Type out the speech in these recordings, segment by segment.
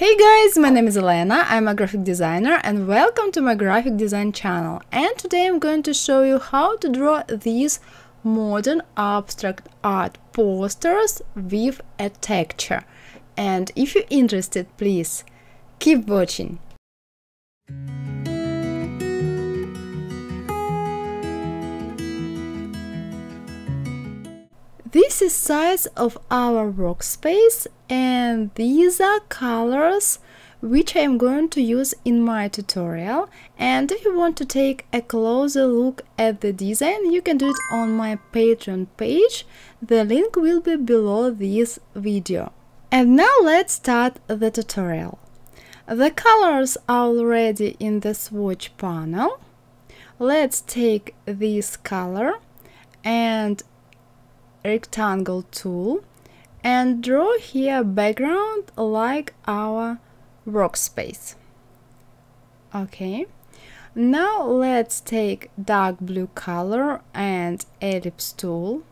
Hey guys, my name is Elena, I'm a graphic designer and welcome to my graphic design channel. And today I'm going to show you how to draw these modern abstract art posters with a texture. And if you're interested please keep watching. This is size of our workspace and these are colors which I am going to use in my tutorial. And if you want to take a closer look at the design you can do it on my patreon page. The link will be below this video. And now let's start the tutorial. The colors are already in the swatch panel. Let's take this color and rectangle tool and draw here background like our workspace. Okay, now let's take dark blue color and ellipse tool.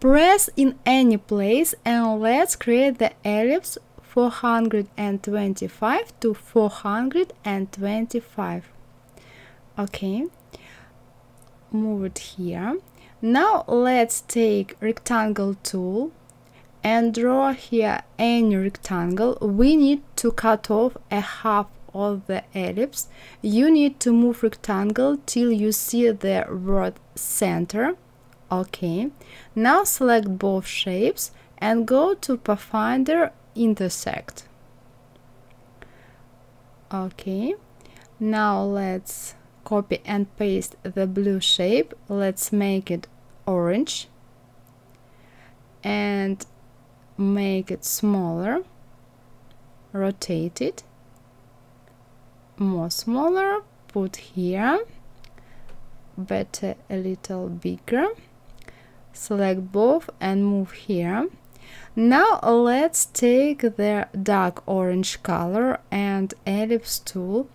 Press in any place and let's create the ellipse 425 to 425. Okay, move it here now let's take rectangle tool and draw here any rectangle. We need to cut off a half of the ellipse. You need to move rectangle till you see the word center. Okay. Now select both shapes and go to Pathfinder intersect. Okay. Now let's copy and paste the blue shape. Let's make it orange and make it smaller. Rotate it. More smaller. Put here. Better a little bigger. Select both and move here. Now let's take the dark orange color and ellipse tool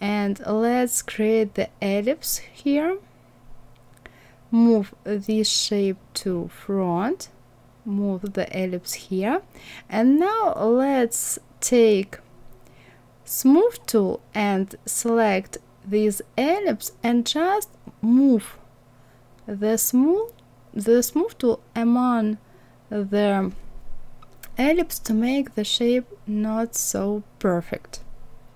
and let's create the ellipse here. Move this shape to front. Move the ellipse here. And now let's take smooth tool and select this ellipse and just move the smooth the smooth tool among the ellipse to make the shape not so perfect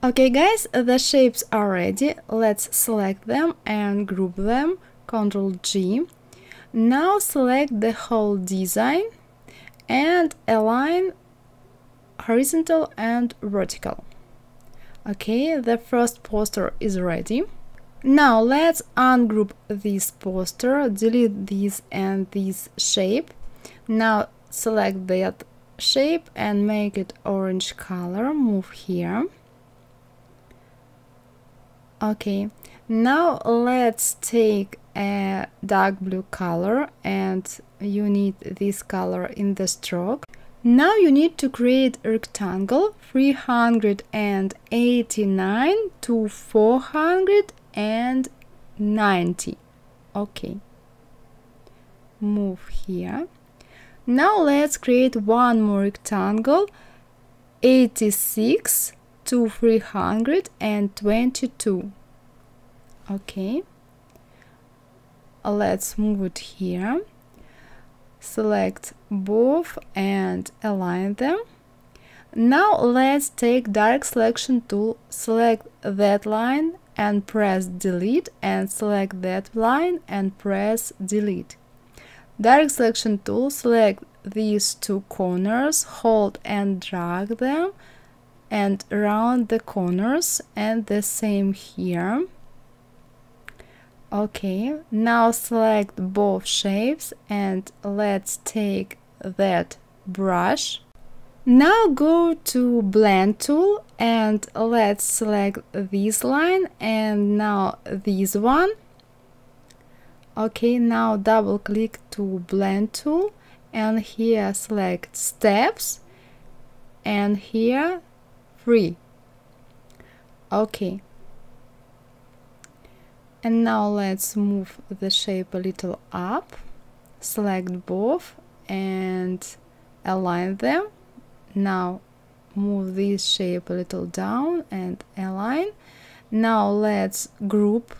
Okay guys, the shapes are ready. Let's select them and group them. Ctrl G. Now select the whole design and align horizontal and vertical. Okay, the first poster is ready. Now let's ungroup this poster, delete this and this shape. Now select that shape and make it orange color, move here okay. Now let's take a dark blue color and you need this color in the stroke. Now you need to create a rectangle 389 to 490 okay. Move here. Now let's create one more rectangle 86 to 322 okay. Let's move it here. Select both and align them. Now let's take direct selection tool select that line and press delete and select that line and press delete. Direct selection tool select these two corners hold and drag them and around the corners and the same here. Okay now select both shapes and let's take that brush. Now go to blend tool and let's select this line and now this one. Okay now double click to blend tool and here select steps. And here free. Okay. And now let's move the shape a little up. Select both and align them. Now move this shape a little down and align. Now let's group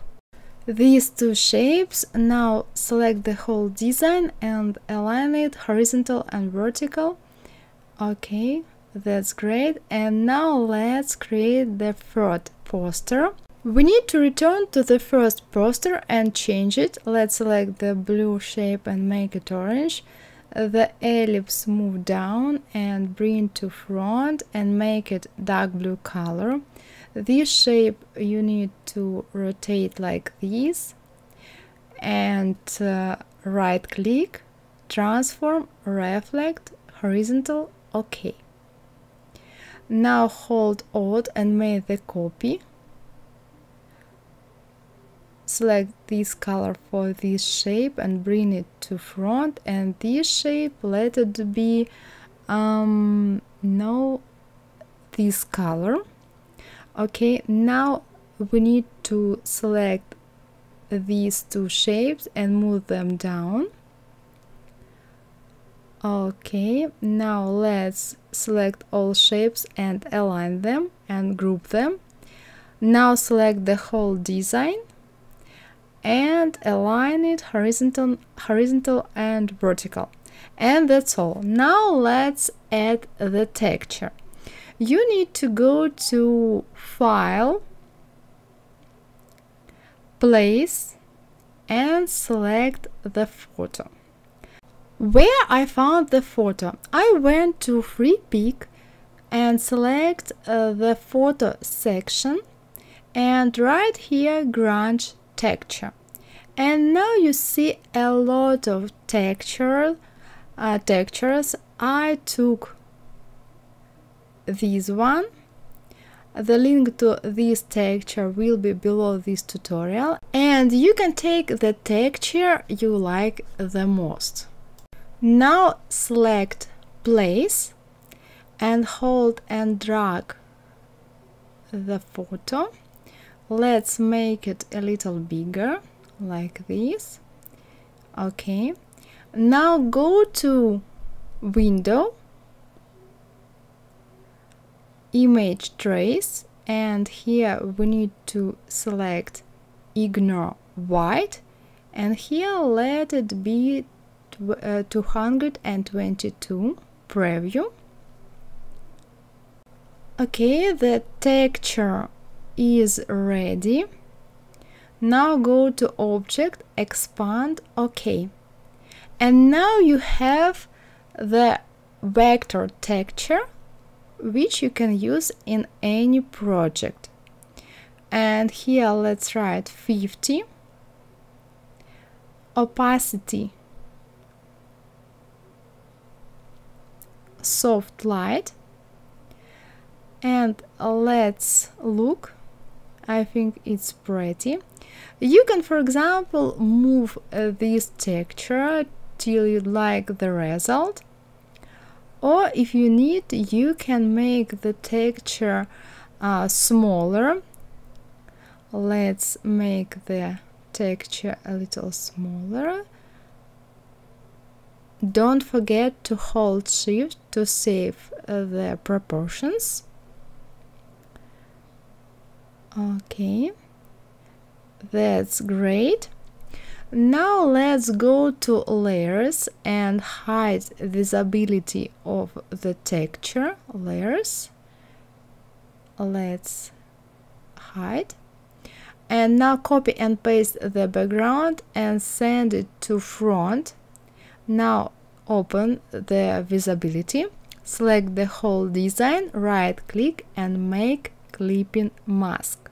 these two shapes. Now select the whole design and align it horizontal and vertical. Okay that's great. And now let's create the third poster. We need to return to the first poster and change it. Let's select the blue shape and make it orange. The ellipse move down and bring to front and make it dark blue color. This shape you need to rotate like this. And uh, right click transform reflect horizontal ok now hold alt and make the copy. Select this color for this shape and bring it to front. And this shape let it be um no this color. Okay now we need to select these two shapes and move them down okay now let's select all shapes and align them and group them. Now select the whole design and align it horizontal horizontal and vertical. And that's all. Now let's add the texture. You need to go to file place and select the photo where I found the photo I went to Freepik and select uh, the photo section and right here grunge texture. And now you see a lot of texture uh, textures. I took this one. The link to this texture will be below this tutorial. And you can take the texture you like the most now select place and hold and drag the photo. Let's make it a little bigger like this. Okay. Now go to window image trace and here we need to select ignore white. And here let it be Uh, 222 preview. Okay the texture is ready. Now go to object expand ok. And now you have the vector texture which you can use in any project. And here let's write 50 opacity soft light. And let's look. I think it's pretty. You can for example move uh, this texture till you like the result. Or if you need you can make the texture uh, smaller. Let's make the texture a little smaller don't forget to hold shift to save uh, the proportions. Okay. That's great. Now let's go to layers and hide visibility of the texture layers. Let's hide. And now copy and paste the background and send it to front now open the visibility select the whole design right click and make clipping mask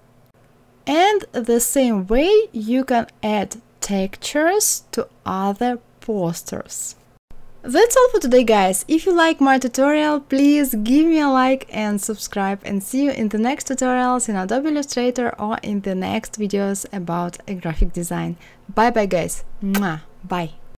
and the same way you can add textures to other posters. That's all for today guys, if you like my tutorial please give me a like and subscribe and see you in the next tutorials in Adobe Illustrator or in the next videos about a graphic design. Bye bye guys, Mwah. bye!